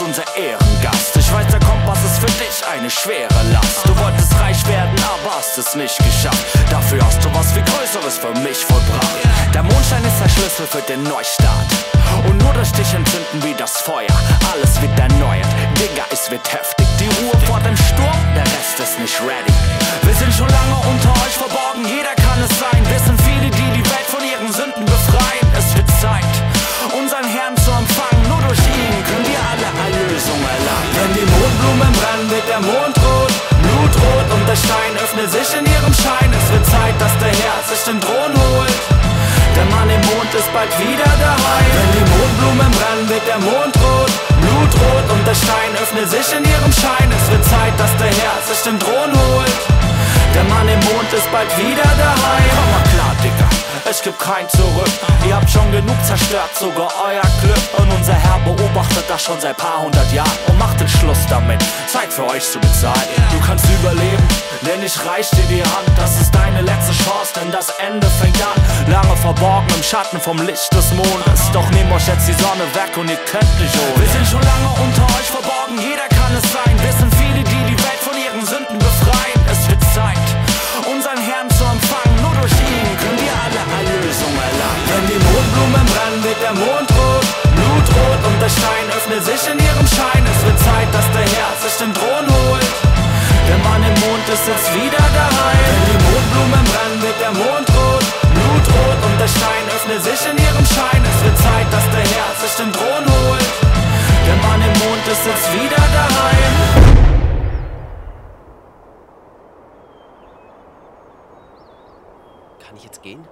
unser Ehrengast. Ich weiß, der Kompass ist für dich eine schwere Last. Du wolltest reich werden, aber hast es nicht geschafft. Dafür hast du was viel Größeres für mich vollbracht. Der Mondschein ist der Schlüssel für den Neustart. Und nur durch dich entzünden wir das Feuer. Alles wird erneuert, Digga, es wird heftig. Brennen, wird der Mond rot, blutrot und der Stein öffnet sich in ihrem Schein. Es wird Zeit, dass der Herr sich den Thron holt. Der Mann im Mond ist bald wieder daheim. Wenn die Mondblumen brennen, wird der Mond rot, blutrot und der Stein öffnet sich in ihrem Schein. Es wird Zeit, dass der Herr sich den Thron holt. Der Mann im Mond ist bald wieder daheim. Komm mal klar, Digga, es gibt kein Zurück. Ihr habt schon genug zerstört, sogar euer Glück. Und unser Herr beobachtet das schon seit paar hundert Jahren und macht den Schluss damit. Für euch zu bezahlen. Du kannst überleben, denn ich reich dir die Hand. Das ist deine letzte Chance, denn das Ende fängt an. Lange verborgen im Schatten vom Licht des Mondes. Doch nehmt euch jetzt die Sonne weg und ihr könnt nicht ohne. Wir sind schon lange unter euch verborgen, jeder kann es sein. Wir sind viele, die die Welt von ihren Sünden befreien. Es wird Zeit, unseren Herrn zu empfangen. Nur durch ihn können wir alle Erlösung erlangen. Wenn die Mondblumen brennen, wird der Mond rot, blutrot und der Stein öffnet sich in ihrem Schein. Es wird Zeit, dass ist jetzt wieder daheim. Wenn die Mondblumen brennen, wird der Mond rot, blutrot und der Stein öffnet sich in ihrem Schein. Es wird Zeit, dass der Herr sich den Thron holt. Der Mann im Mond ist jetzt wieder daheim. Kann ich jetzt gehen?